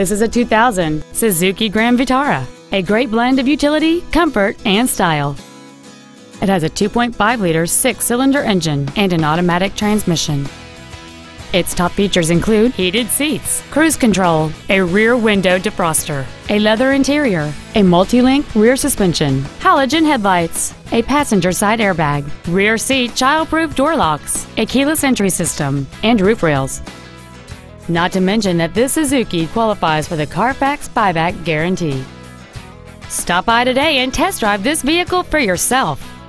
This is a 2000 Suzuki Grand Vitara, a great blend of utility, comfort, and style. It has a 2.5-liter six-cylinder engine and an automatic transmission. Its top features include heated seats, cruise control, a rear window defroster, a leather interior, a multi-link rear suspension, halogen headlights, a passenger side airbag, rear seat child-proof door locks, a keyless entry system, and roof rails. Not to mention that this Suzuki qualifies for the Carfax buyback guarantee. Stop by today and test drive this vehicle for yourself.